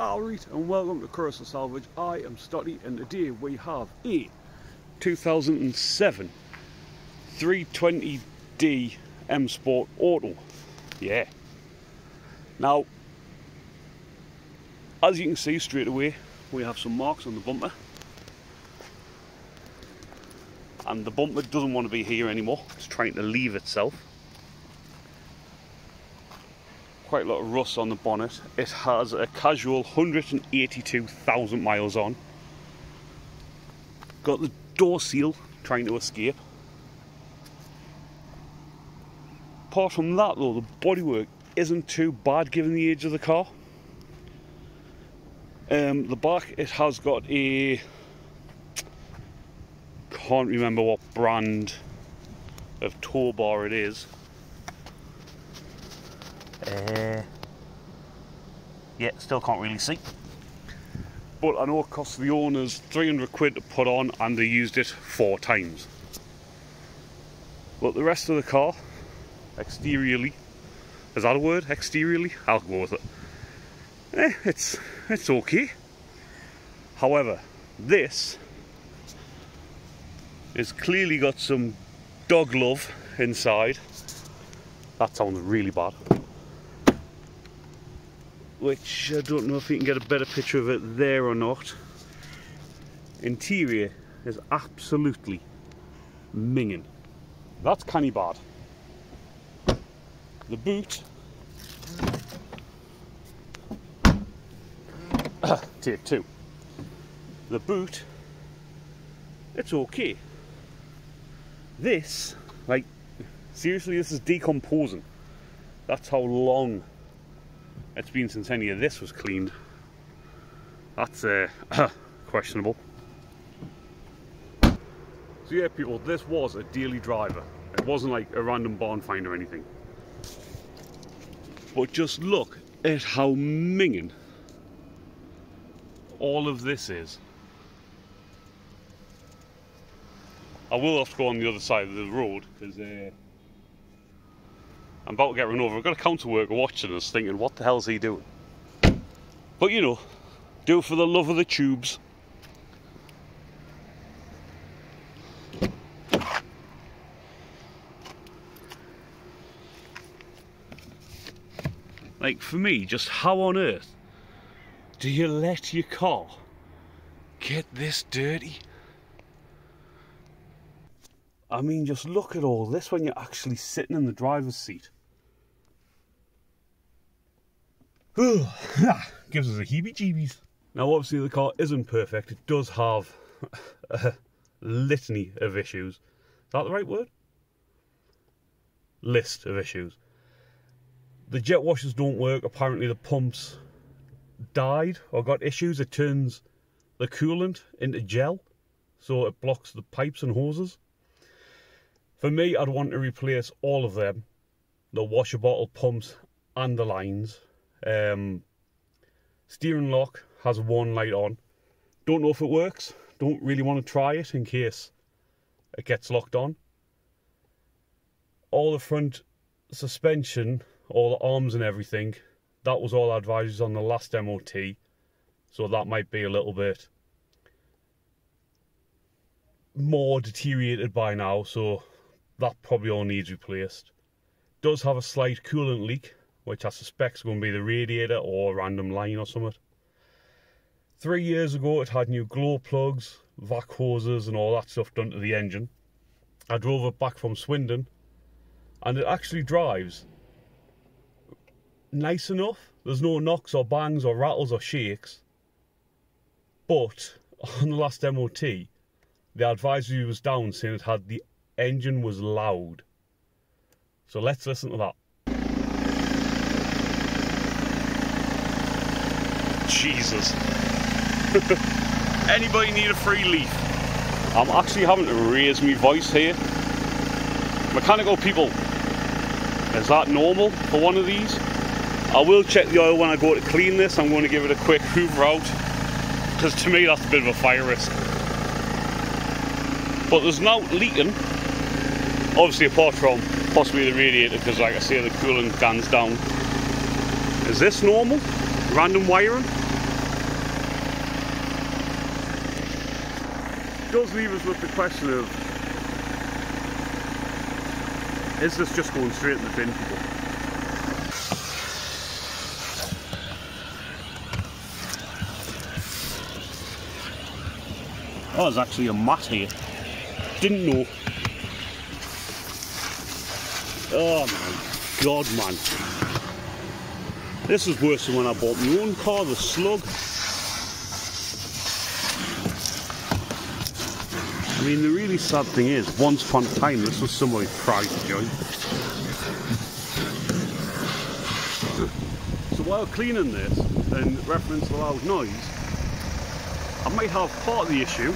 Alright and welcome to Currus of Salvage. I am Stotty and today we have a 2007 320D M Sport Auto. Yeah. Now, as you can see straight away, we have some marks on the bumper. And the bumper doesn't want to be here anymore. It's trying to leave itself quite a lot of rust on the bonnet. It has a casual 182,000 miles on. Got the door seal trying to escape. Apart from that though, the bodywork isn't too bad given the age of the car. Um, the back, it has got a... Can't remember what brand of tow bar it is. Uh, yeah, still can't really see. But I know it cost the owners 300 quid to put on and they used it four times. But the rest of the car, exteriorly, is that a word? Exteriorly? I'll go with it. Eh, it's, it's okay. However, this has clearly got some dog love inside. That sounds really bad which I don't know if you can get a better picture of it there or not. Interior is absolutely minging. That's canny bad. The boot, take two. The boot, it's okay. This, like, seriously, this is decomposing. That's how long it's been since any of this was cleaned. That's uh, questionable. So yeah people, this was a daily driver. It wasn't like a random barn find or anything. But just look at how minging all of this is. I will have to go on the other side of the road because uh, I'm about to get run over. I've got a counter worker watching us thinking, what the hell's he doing? But you know, do it for the love of the tubes. Like for me, just how on earth do you let your car get this dirty? I mean, just look at all this when you're actually sitting in the driver's seat. Ah, gives us a heebie-jeebies. Now, obviously, the car isn't perfect. It does have a litany of issues. Is that the right word? List of issues. The jet washers don't work. Apparently, the pumps died or got issues. It turns the coolant into gel, so it blocks the pipes and hoses. For me, I'd want to replace all of them, the washer bottle pumps and the lines. Um, steering lock has one light on. Don't know if it works. Don't really want to try it in case it gets locked on. All the front suspension, all the arms and everything, that was all advised on the last MOT. So that might be a little bit more deteriorated by now. So that probably all needs replaced. Does have a slight coolant leak, which I suspect is going to be the radiator or random line or something. Three years ago, it had new glow plugs, vac hoses, and all that stuff done to the engine. I drove it back from Swindon, and it actually drives nice enough. There's no knocks or bangs or rattles or shakes. But on the last MOT, the advisory was down saying it had the engine was loud. So let's listen to that. Jesus. Anybody need a free leaf? I'm actually having to raise my voice here. Mechanical people, is that normal for one of these? I will check the oil when I go to clean this. I'm going to give it a quick hoover out because to me that's a bit of a fire risk. But there's no leaking obviously apart from possibly the radiator because like I say the coolant guns down is this normal random wiring does leave us with the question of is this just going straight in the bin people? Oh, there's actually a mat here. Didn't know. Oh my god, man. This is worse than when I bought my own car, the Slug. I mean, the really sad thing is, once upon a time, this was somebody's pride joint. So while cleaning this, and reference the loud noise, I might have part of the issue.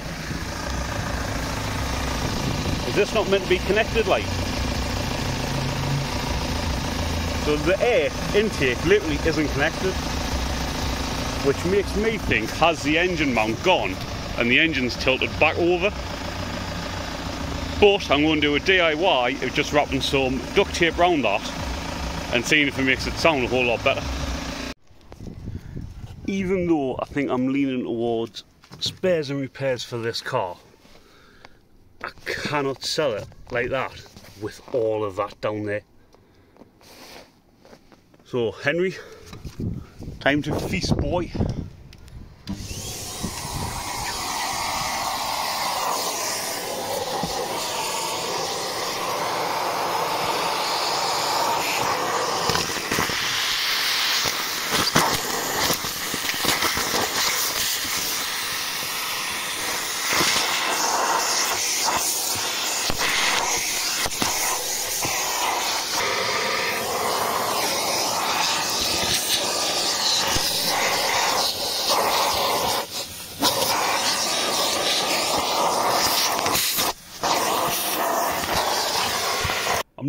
Is this not meant to be connected like? So the air intake literally isn't connected, which makes me think, has the engine mount gone and the engine's tilted back over? But I'm going to do a DIY of just wrapping some duct tape around that and seeing if it makes it sound a whole lot better. Even though I think I'm leaning towards spares and repairs for this car, I cannot sell it like that with all of that down there. So Henry, time to feast boy.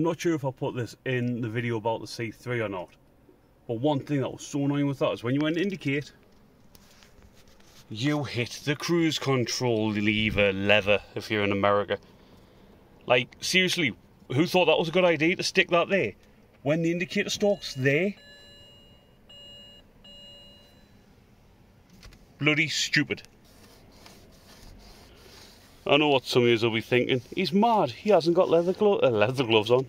Not sure if I put this in the video about the C3 or not. But one thing that was so annoying with that is when you went to indicate, you hit the cruise control lever, lever, if you're in America. Like, seriously, who thought that was a good idea to stick that there? When the indicator stalk's there? Bloody stupid. I know what some of you will be thinking. He's mad. He hasn't got leather, uh, leather gloves on.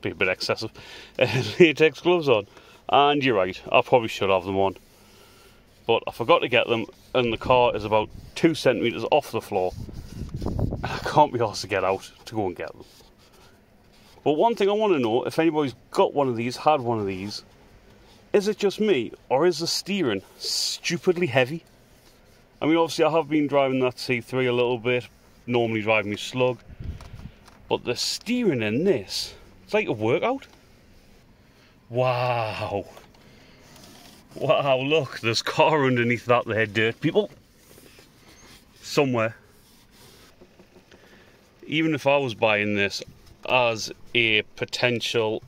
Be a bit excessive. latex gloves on. And you're right. I probably should have them on. But I forgot to get them, and the car is about two centimetres off the floor. I can't be asked to get out to go and get them. But one thing I want to know, if anybody's got one of these, had one of these, is it just me, or is the steering stupidly heavy? I mean, obviously, I have been driving that C3 a little bit, normally driving my slug, but the steering in this, it's like a workout. Wow. Wow, look, there's car underneath that there dirt, people. Somewhere. Even if I was buying this as a potential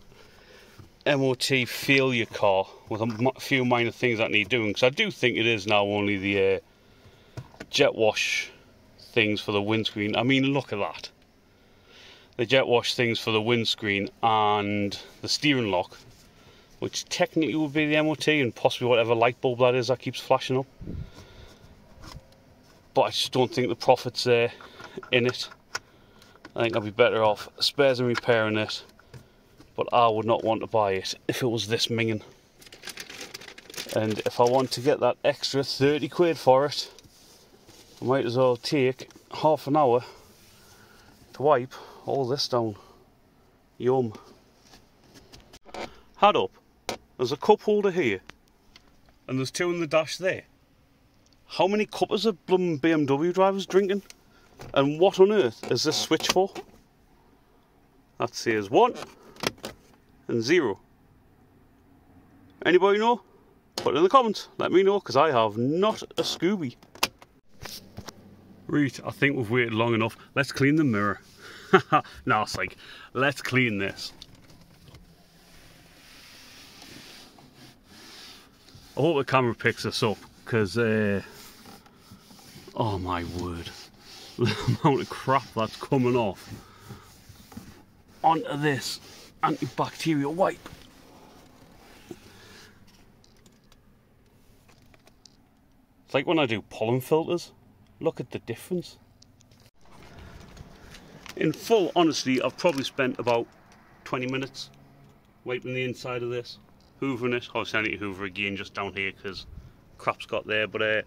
MOT failure car with a few minor things that need doing, because I do think it is now only the uh, jet wash things for the windscreen. I mean, look at that. The jet wash things for the windscreen and the steering lock, which technically would be the MOT and possibly whatever light bulb that is that keeps flashing up. But I just don't think the profit's there in it. I think I'd be better off spares and repairing it. But I would not want to buy it if it was this minging. And if I want to get that extra 30 quid for it, I might as well take half an hour to wipe all this down. Yum. Had up. There's a cup holder here. And there's two in the dash there. How many cups are blooming BMW drivers drinking? And what on earth is this switch for? That says one and zero. Anybody know? Put it in the comments. Let me know because I have not a Scooby. Right, I think we've waited long enough. Let's clean the mirror. no, it's like, let's clean this. I hope the camera picks this up, because, uh, oh my word, the amount of crap that's coming off onto this antibacterial wipe. It's like when I do pollen filters. Look at the difference. in full honesty, I've probably spent about 20 minutes wiping the inside of this, hoovering it. Obviously I need to hoover again just down here because crap's got there, but uh,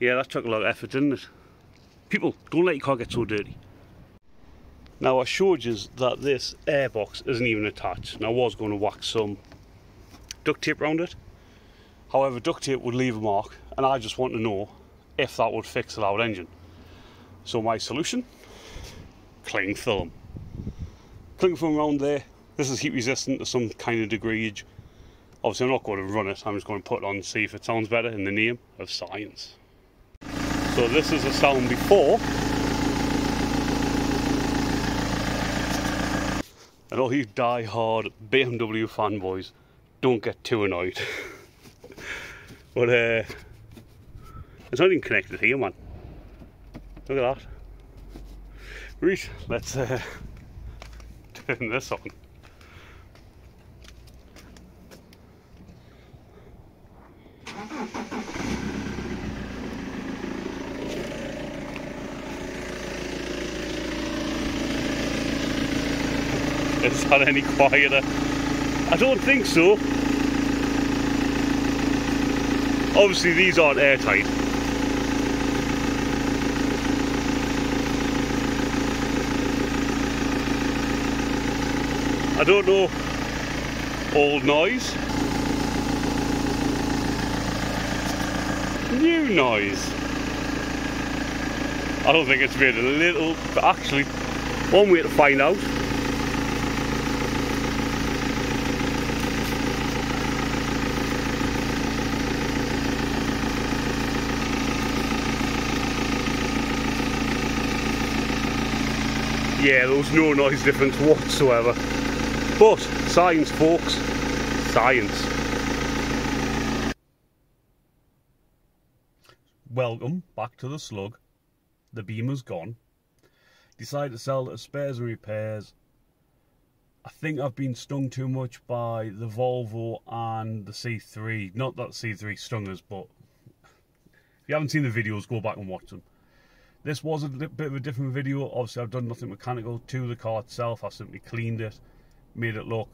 yeah, that took a lot of effort, didn't it? People, don't let your car get so dirty. Now I showed you that this airbox isn't even attached and I was going to wax some duct tape around it. However, duct tape would leave a mark and I just want to know if that would fix the loud engine. So my solution, cling film. Cling film around there. This is heat resistant to some kind of degree. Obviously I'm not going to run it, I'm just going to put it on and see if it sounds better in the name of science. So this is the sound before and all you die-hard BMW fanboys, don't get too annoyed. but uh, it's not even connected here, man. Look at that. Right, let's uh, turn this on. Is that any quieter? I don't think so. Obviously these aren't airtight. I don't know. Old noise. New noise. I don't think it's made a little, but actually, one way to find out yeah, there was no noise difference whatsoever. But, science folks, science. Welcome back to the slug. The Beamer's gone. Decided to sell it as spares and repairs. I think I've been stung too much by the Volvo and the C3. Not that C3 stung us, but if you haven't seen the videos, go back and watch them. This was a bit of a different video. Obviously, I've done nothing mechanical to the car itself. I simply cleaned it, made it look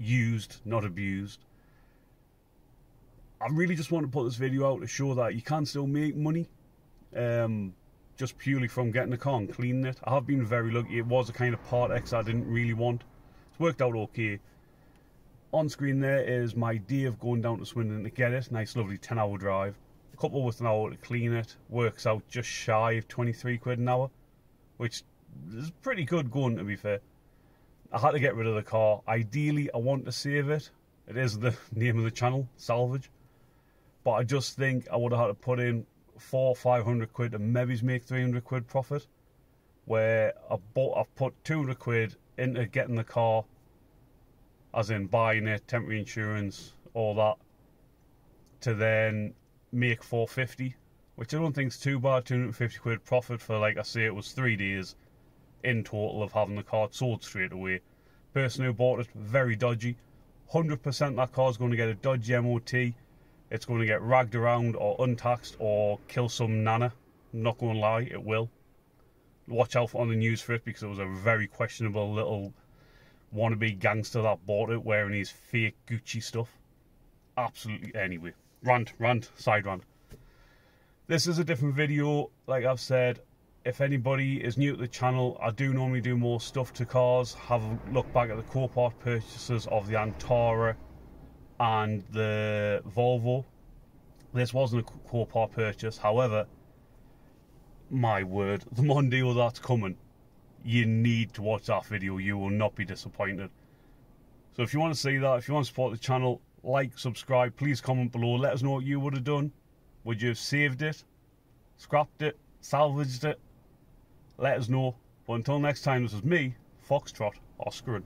used, not abused. I really just want to put this video out to show that you can still make money um, just purely from getting the car and cleaning it. I have been very lucky. It was a kind of part ex I didn't really want. It's worked out okay. On screen there is my day of going down to Swindon to get it. Nice, lovely 10 hour drive A couple with an hour to clean it works out just shy of 23 quid an hour, which is pretty good going to be fair. I had to get rid of the car. Ideally, I want to save it. It is the name of the channel, salvage. But I just think I would have had to put in four, five hundred quid and maybe make 300 quid profit. Where I bought, I've put 200 quid into getting the car, as in buying it, temporary insurance, all that, to then make 450 which I don't think is too bad 250 quid profit for like I say it was three days in total of having the car sold straight away. Person who bought it very dodgy. 100% that car's going to get a dodgy MOT it's going to get ragged around or untaxed or kill some nana. I'm not going to lie it will. Watch out on the news for it because it was a very questionable little wannabe gangster that bought it wearing his fake Gucci stuff. Absolutely anyway. Rant, rant, side rant. This is a different video, like I've said. If anybody is new to the channel, I do normally do more stuff to cars. Have a look back at the Copart purchases of the Antara and the Volvo. This wasn't a Copart purchase, however, my word, the Mondeo that's coming, you need to watch that video. You will not be disappointed. So if you want to see that, if you want to support the channel, like, subscribe, please comment below. Let us know what you would have done. Would you have saved it, scrapped it, salvaged it? Let us know. But until next time, this is me, Foxtrot Oscarin.